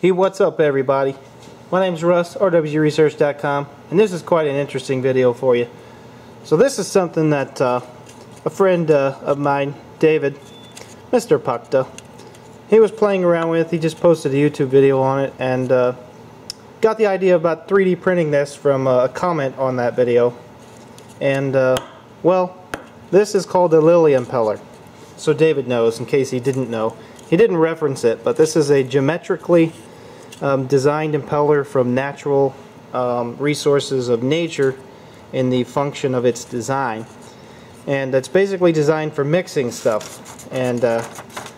Hey, what's up everybody? My name is Russ, rwgresearch.com, and this is quite an interesting video for you. So this is something that uh, a friend uh, of mine, David, Mr. Puchta, he was playing around with. He just posted a YouTube video on it and uh, got the idea about 3D printing this from a comment on that video. And, uh, well, this is called a Lily impeller. So David knows, in case he didn't know. He didn't reference it, but this is a geometrically um, designed impeller from natural um, resources of nature in the function of its design. And it's basically designed for mixing stuff. And, uh,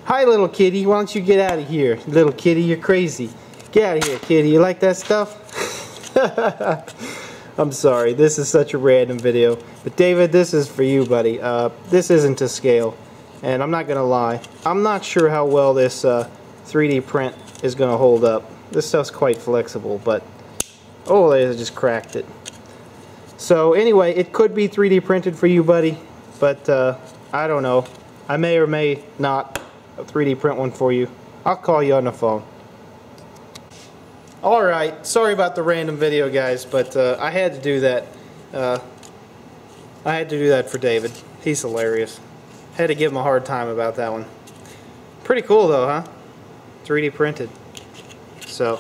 hi little kitty, why don't you get out of here? Little kitty, you're crazy. Get out of here, kitty. You like that stuff? I'm sorry, this is such a random video. But David, this is for you, buddy. Uh, this isn't to scale. And I'm not going to lie. I'm not sure how well this uh, 3D print is going to hold up. This stuff's quite flexible, but... Oh, they just cracked it. So anyway, it could be 3D printed for you, buddy. But uh, I don't know. I may or may not 3D print one for you. I'll call you on the phone. Alright, sorry about the random video guys, but uh, I had to do that. Uh, I had to do that for David. He's hilarious. Had to give him a hard time about that one. Pretty cool though, huh? 3D printed. So,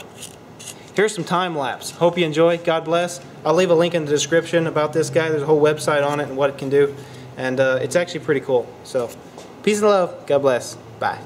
here's some time lapse. Hope you enjoy. God bless. I'll leave a link in the description about this guy. There's a whole website on it and what it can do. And uh, it's actually pretty cool. So, peace and love. God bless. Bye.